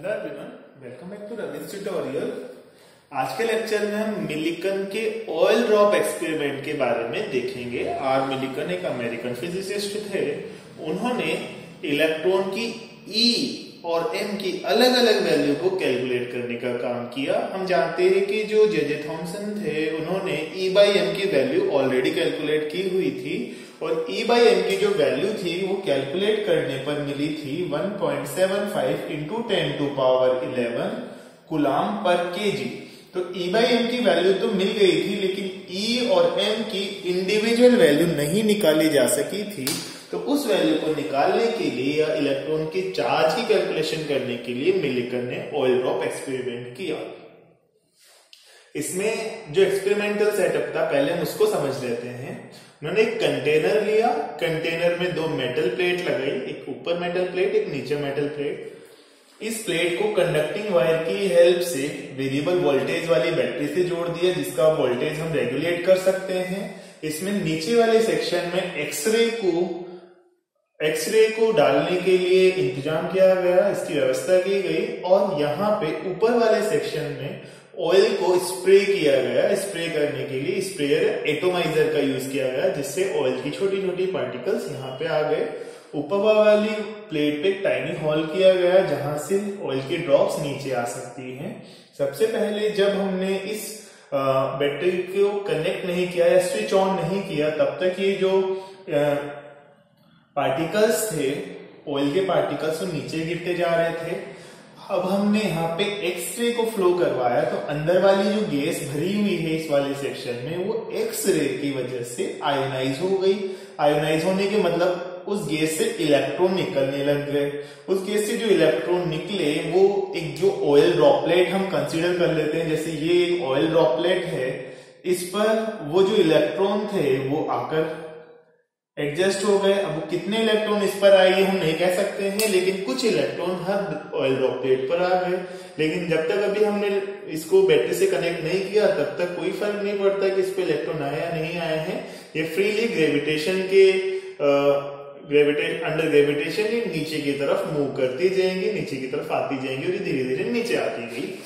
Hello everyone, welcome back to Ravindra tutorial. आज के lecture में हम मिलिकन के ऑयल ड्रॉप एक्सपेरिमेंट के बारे में देखेंगे। आर मिलिकन, एक अमेरिकन फिजिसिस्ट थे। उन्होंने इलेक्ट्रॉन की ई e और एम की अलग अलग वैल्यू को कैलकुलेट करने का काम किया। हम जानते हैं कि जो जे जे थॉमसन थे, उन्होंने ई बाई एम की वैल्यू ऑलरेडी कैलकुलेट की हुई थी और ई बाई एम की जो वैल्यू थी, वो कैलकुलेट करने पर मिली थी 1.75 point seven five into ten to power eleven coulomb per K G तो ई बाई एम की वैल्यू तो मिल गई थी, लेकिन e और एम की इंडिविजुअल वैल्यू नहीं निकाली जा सकी थी। तो उस वैल्यू को निकालने के लिए या इलेक्ट्रॉन के चार्ज की कैलकुलेशन करने के लिए मिलिकन ने ऑयल ड्रॉप एक्सपेरिमेंट किया। इसमें जो एक्सपेरिमेंटल सेटअप था, पहले हम उसको समझ लेते हैं। उन्होंने एक कंटेनर लिया। कंटेनर में दो मेटल प्लेट लगाई। एक ऊपर मेटल प्लेट एक नीचे मेटल प्लेट इस प्लेट को कंडक्टिंग वायर की हेल्प से वेरिएबल वोल्टेज वाली बैटरी से जोड़ दिया, जिसका वोल्टेज हम रेगुलेट कर सकते हैं। इसमें नीचे वाले सेक्शन में एक्सरे को एक्सरे को डालने के लिए इंतज़ाम किया गया, इसकी व्यवस्था की गई और यहाँ पे ऊपर वाले सेक्शन में ऑयल को स्प्रे किया गया। स्प्रे करने के लिए स्प्रेयर एटोमाइजर का यूज़ किया गया, जिससे ऑयल की छोटी छोटी पार्टिकल्स यहाँ पे आ गए। ऊपर वाली प्लेट पे टाइनी हॉल किया गया, जहाँ से ऑयल की ड्रॉप्स नीचे आ सकती हैं। सबसे पहले जब हमने इस बैटरी को कनेक्ट नहीं किया या स्विच ऑन नहीं किया, तब तक ये जो पार्टिकल्स थे ऑयल के पार्टिकल्स वो नीचे गिरते जा रहे थे। अब हमने यहाँ पे एक्सरे को फ्लो करवाया तो अंदर वाली जो गैस भरी हुई है इस वाले सेक्शन में, वो एक्सरे की वजह से आयोनाइज हो गई। आयोनाइज होने के मतलब उस गैस से इलेक्ट्रॉन निकलने लग गए। उस गैस से जो इलेक्ट्रॉन निकले, वो एक जो ऑयल ड्रॉपलेट हम कंसीडर कर लेते हैं, जैसे ये एक ऑयल ड्रॉपलेट है, इस पर वो जो इलेक्ट्रॉन थे, वो आकर एडजस्ट हो गए। अब कितने इलेक्ट्रॉन इस पर आए हम नहीं कह सकते हैं, लेकिन कुछ इलेक्ट्रॉन हर ऑयल ड्रॉपलेट पर आ गए। लेकिन जब तक अभी हमने इसको बैटरी से कनेक्ट नहीं किया, तब तक कोई फ़र्क नहीं पड़ता कि इस पे इलेक्ट्रॉन आए या नहीं आए हैं। ये फ्रीली ग्रेविटेशन के ग्रेविटेशन अंडर ग्रेविटेशन ही नीचे की तरफ़ मूव करती जाएँगी, नीचे की तरफ़ आती जाएँगी और धीरे धीरे नीचे आती गई।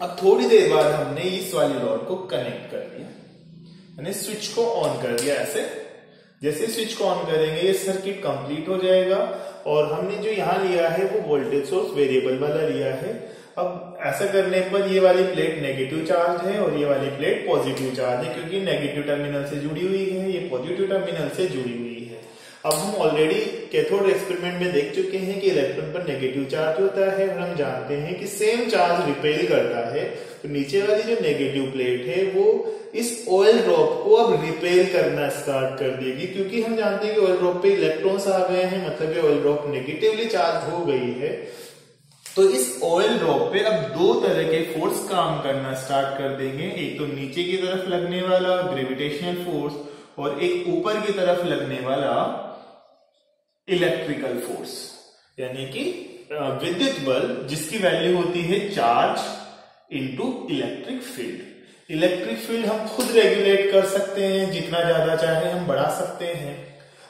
अब थोड़ी देर बाद हमने इस वाली रॉड को कनेक्ट कर दिया। स्विच को ऑन कर दिया ऐसे। जैसे स्विच को ऑन करेंगे, ये सर्किट कंप्लीट हो जाएगा। और हमने जो यहाँ लिया है, वो वोल्टेज सोर्स वेरिएबल वाला लिया है। अब ऐसा करने पर ये वाली प्लेट नेगेटिव चार्ज है और ये वाली प्लेट पॉजिटिव चार्ज है, क्योंकि नेगेटिव टर्मिनल से जुड़ी हुई है, ये पॉजिटिव टर्मिनल से जुड़ी हुई है। अब हम ऑलरेडी कैथोड एक्सपेरिमेंट में देख चुके हैं कि इलेक्ट्रॉन पर नेगेटिव चार्ज होता है और हम जानते हैं कि सेम चार्ज रिपेल करता है। तो नीचे वाली जो नेगेटिव प्लेट है, वो इस ऑयल ड्रॉप को अब रिपेल करना स्टार्ट कर देगी, क्योंकि हम जानते हैं कि ऑयल ड्रॉप पे इलेक्ट्रॉन्स आ गए हैं मतलब ऑयल ड्रॉप नेगेटिवली चार्ज हो गई है। तो इस ऑयल ड्रॉप पे अब दो तरह के फोर्स काम करना स्टार्ट कर देंगे। एक तो नीचे की तरफ़ लगने वाला ग्रेविटेशनल फोर्स और एक ऊपर की तरफ़ लगने वाला इलेक्ट्रिकल फोर्स यानी कि विद्युत बल जिसकी वैल्यू होती है charge into electric field electric field हम खुद रेगुलेट कर सकते हैं, जितना ज़्यादा चाहे हम बढ़ा सकते हैं।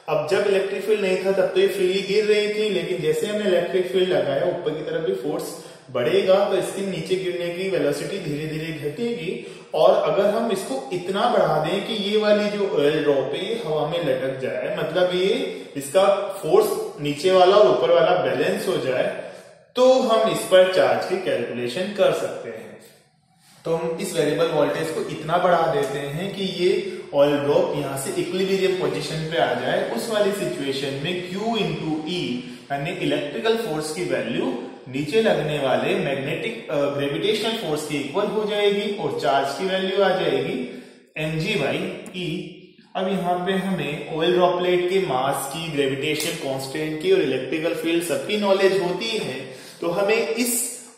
अब जब इलेक्ट्रिक फ़ील्ड नहीं था, तब तो ये फ्रीली गिर रही थी, लेकिन जैसे हमने इलेक्ट्रिक फ़ील्ड लगाया, ऊपर की तरफ़ भी फोर्स बढ़ेगा तो इसके नीचे गिरने की वेलोसिटी धीरे धीरे घटेगी। और अगर हम इसको इतना बढ़ा दें कि ये वाली जो ऑयल ड्रॉप है, ये हवा में लटक जाए मतलब ये इसका फोर्स नीचे वाला और ऊपर वाला बैलेंस हो जाए तो हम इस पर चार्ज की कैलकुलेशन कर सकते हैं। तो हम इस वेरिएबल वोल्टेज को इतना बढ़ा देते हैं कि ये ऑयल ड्रॉप यहाँ से इक्विलिब्रियम पोजीशन पे आ जाए। उस वाली सिचुएशन में Q इंटू ई यानी इलेक्ट्रिकल फोर्स की वैल्यू नीचे लगने वाले मैग्नेटिक ग्रेविटेशनल फोर्स की इक्वल हो जाएगी और चार्ज की वैल्यू आ जाएगी एम जी बाई ई अब यहाँ पे हमें ऑयल ड्रॉपलेट के मास की ग्रेविटेशन कांस्टेंट की और इलेक्ट्रिकल फ़ील्ड सबकी नॉलेज होती है तो हमें इस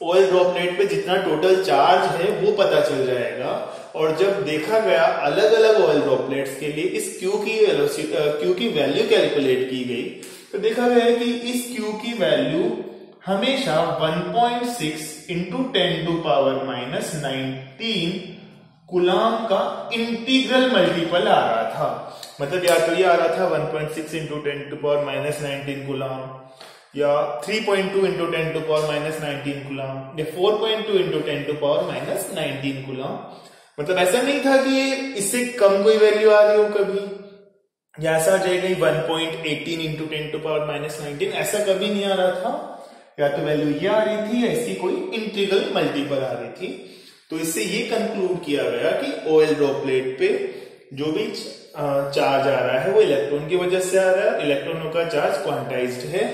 ऑयल ड्रॉपलेट पे जितना टोटल चार्ज है वो पता चल जाएगा। और जब देखा गया अलग अलग ऑयल ड्रॉपलेट्स के लिए इस क्यू की क्यू की वैल्यू कैलकुलेट की गई तो देखा गया कि इस क्यू की वैल्यू हमेशा 1.6 point six into ten to power minus nineteen coulomb का इंटीग्रल मल्टीपल आ रहा था। मतलब या तो ये आ रहा था 1.6 point six into ten to power minus nineteen coulomb या 3.2 point two into ten to power minus nineteen coulomb या 4.2 point two into ten to power minus nineteen coulomb मतलब ऐसा नहीं था कि इससे कम कोई वैल्यू आ रही हो कभी। या ऐसा आ जाएगा one point eighteen into ten to power minus nineteen ऐसा कभी नहीं आ रहा था। या तो वैल्यू ये आ रही थी या इसकी कोई इंटीग्रल मल्टीपल आ रही थी। तो इससे ये कंक्लूड किया गया कि ओएल ड्रॉपलेट पे जो भी चार्ज आ रहा है वो इलेक्ट्रॉन की वजह से आ रहा है। इलेक्ट्रॉनों का चार्ज क्वांटाइज्ड है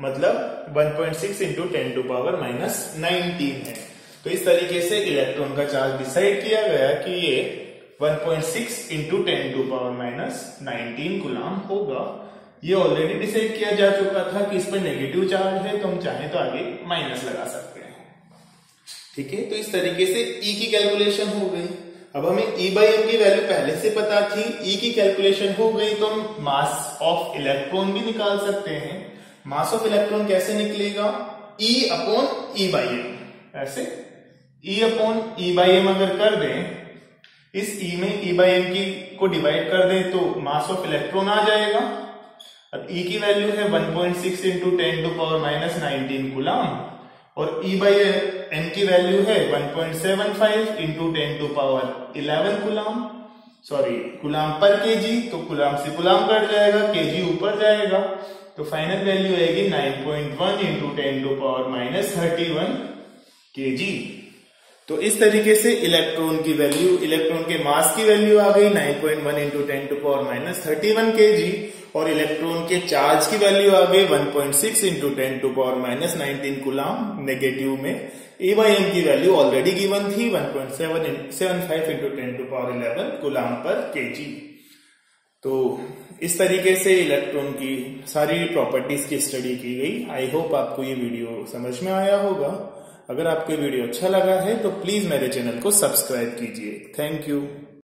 मतलब 1.6 point six into ten to power minus nineteen है। तो इस तरीके से इलेक्ट्रॉन का चार्ज डिसाइड किया गया कि ये 1.6 point six into ten to power minus nineteen coulomb होगा। ये ऑलरेडी डिसाइड किया जा चुका था कि इस पर नेगेटिव चार्ज है तो हम चाहे तो आगे माइनस लगा सकते हैं। ठीक है? तो इस तरीके से ई e की कैलकुलेशन हो गई। अब हमें ई बाई एम की वैल्यू पहले से पता थी। ई e की कैलकुलेशन हो गई तो हम मास ऑफ़ इलेक्ट्रॉन भी निकाल सकते हैं। मास ऑफ़ इलेक्ट्रॉन कैसे निकलेगा? E upon E by M ऐसे? E upon E by M अगर कर दें, इस ई e में ई बाई एम की को डिवाइड कर दें तो मास ऑफ़ इलेक्ट्रॉन आ जाएगा। अब e की वैल्यू है 1.6 point six into ten to power minus nineteen coulomb और ई बाई एम की वैल्यू है 1.75 point seven five into ten to power eleven coulomb sorry coulomb per KG तो गुलाम से गुलाम कट जाएगा केजी ऊपर जाएगा. तो फाइनल वैल्यू आएगी 9.1 point one into ten to power minus thirty one K G तो इस तरीके से इलेक्ट्रॉन की वैल्यू इलेक्ट्रॉन के मास की वैल्यू आ गई 9.1 point one into ten to power minus thirty one K G और इलेक्ट्रॉन के चार्ज की वैल्यू आ गई 1.6 point six into ten to power minus nineteen coulomb negative में ए वाई एम की वैल्यू ऑलरेडी गिवन थी 1.7 point seven seven five into ten to power eleven coulomb per K G तो इस तरीके से इलेक्ट्रॉन की सारी प्रॉपर्टीज़ की स्टडी की गई। आई होप आपको ये वीडियो समझ में आया होगा। अगर आपको वीडियो अच्छा लगा है तो प्लीज़ मेरे चैनल को सब्सक्राइब कीजिए। Thank you